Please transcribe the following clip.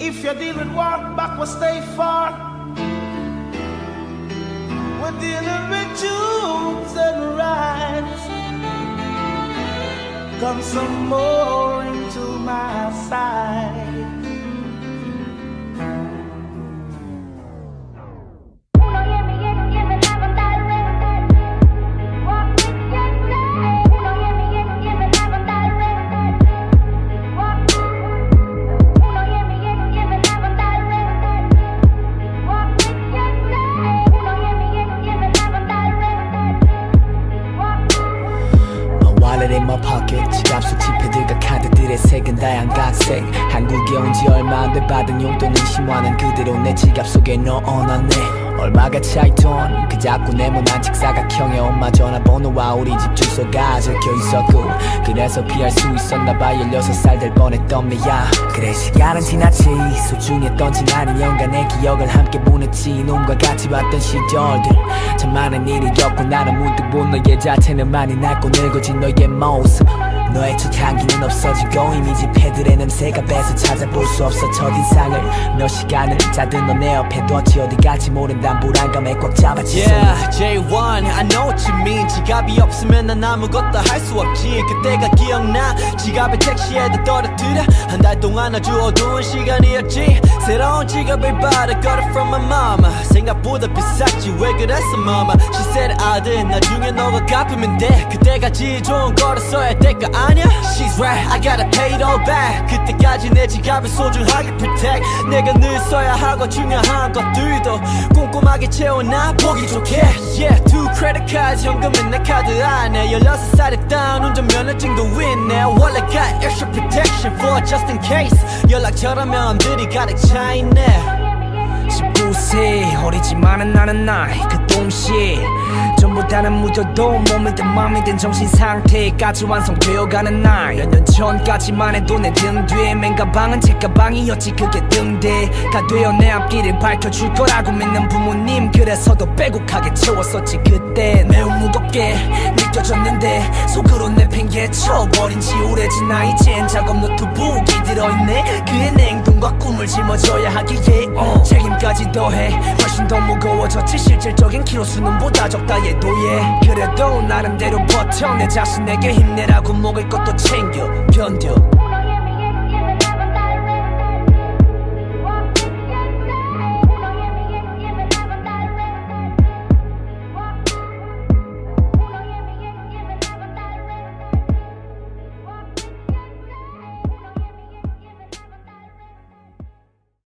If you're dealing walk backward, stay far. We're dealing with tunes and rhymes. Come some more into my side. Wallet in my pocket. 지갑 속 지폐들과 카드들의 색은 다양각색. 한국에 온 지 얼마 안 돼 받은 용돈은 심화는 그대로 내 지갑 속에 넣어놨네 얼마가 차이돈 그 자꾸 네모난 직사각형에 엄마 전화번호와 우리 집 주소가 적혀 있었고 그래서 피할 수 있었나봐 16살 될 뻔했던 메야. 그래 시간은 지났지. 소중했던 지난 2년간의 기억을 함께 보냈지. 놈과 같이 봤던 시절들. 참 많은 일이 었고 나는 문득 본 너의 자체는 많이 낡고 늙어진 너의 모습 너의 첫 향기는 없어지고 이미 지폐들의 냄새가 배서 찾아볼 수 없어 첫인상을 몇 시간을 자든 너 내 옆에 뒀지 어디 갈지 모른단 불안감에 꽉 잡았지 Yeah, J1, I know what you mean. 지갑이 없으면 난 아무것도 할 수 없지. 그때가 기억나. 지갑을 택시에다 떨어뜨려. 한 달 동안 아주 어두운 시간이었지. 새로운 지갑을 받아 got it from my mama. 생각보다 비쌌지. 왜 그랬어, mama? She said, 아들, 나중에 너가 갚으면 돼. 그때까지 좋은 거를 써야 될 거 아니야? She's right, I gotta pay it all back. 그때까지 내 지갑을 소중하게 protect. 내가 늘 써야 하고 중요한 것들도 꼼꼼하게 채워놔 보기 좋게 Yeah, two credit cards 현금은 내 카드 안에 16살에 딴 운전면허증도 있네 원래 got extra protection for just in case 연락처럼 명함들이 가득 차있네. 19세 어리지만은 나는 나이 그 동시에 전부 다는 묻어도 몸이든 마음이든 정신 상태까지 완성되어가는 나이 몇년 전까지만 해도 내 등 뒤에 맨 가방은 책 가방이었지 그게 등대가 되어 내 앞길을 밝혀줄 거라고 믿는 부모님 그래서도 빼곡하게 채웠었지 그때 매우 무겁게 느껴졌는데 속으로 내팽개쳐 버린 지 오래 지나 이젠 작업 노트북이 들어있네. 그의 행동과 꿈을 짊어져야 하기에 어. 책임까지 더해. 훨씬 더 무거워졌지 실질적인 키로 수는 보다 적다 얘도 예 그래도 나름대로 버텨 내. 자신에게 힘내라고 먹을 것도 챙겨 견뎌